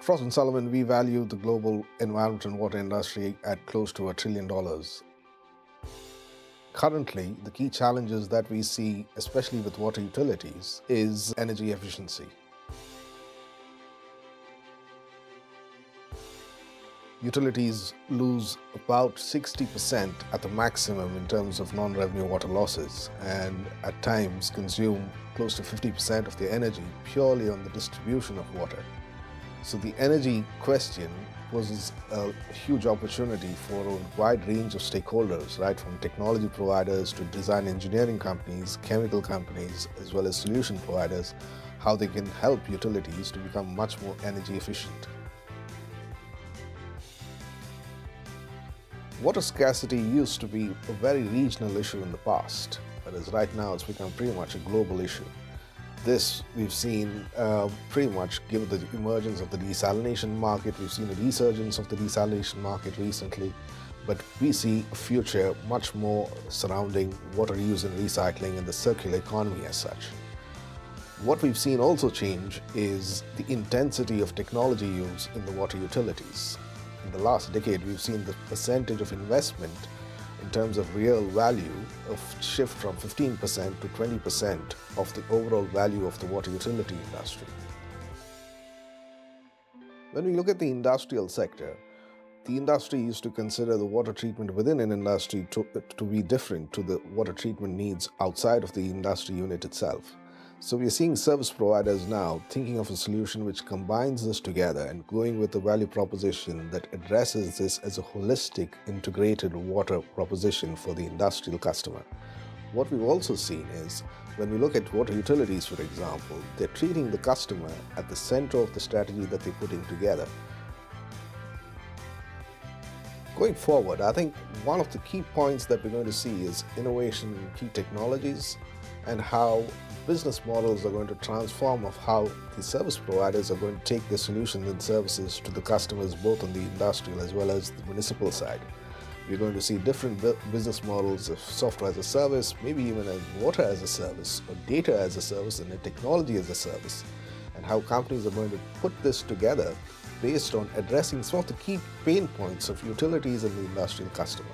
Frost & Sullivan, we value the global environment and water industry at close to a trillion dollars. Currently, the key challenges that we see, especially with water utilities, is energy efficiency. Utilities lose about 60% at the maximum in terms of non-revenue water losses and at times consume close to 50% of their energy purely on the distribution of water. So the energy question was a huge opportunity for a wide range of stakeholders, right from technology providers to design engineering companies, chemical companies, as well as solution providers, how they can help utilities to become much more energy efficient. Water scarcity used to be a very regional issue in the past, but as right now it's become pretty much a global issue. This we've seen uh, pretty much given the emergence of the desalination market, we've seen a resurgence of the desalination market recently, but we see a future much more surrounding water use and recycling and the circular economy as such. What we've seen also change is the intensity of technology use in the water utilities in the last decade, we've seen the percentage of investment terms of real value of shift from 15% to 20% of the overall value of the water utility industry. When we look at the industrial sector, the industry used to consider the water treatment within an industry to, to be different to the water treatment needs outside of the industry unit itself. So we are seeing service providers now thinking of a solution which combines this together and going with a value proposition that addresses this as a holistic integrated water proposition for the industrial customer. What we've also seen is when we look at water utilities, for example, they're treating the customer at the center of the strategy that they're putting together. Going forward, I think one of the key points that we're going to see is innovation in key technologies and how business models are going to transform of how the service providers are going to take their solutions and services to the customers both on the industrial as well as the municipal side. We're going to see different business models of software as a service, maybe even as water as a service, or data as a service, and a technology as a service, and how companies are going to put this together based on addressing some of the key pain points of utilities and the industrial customer.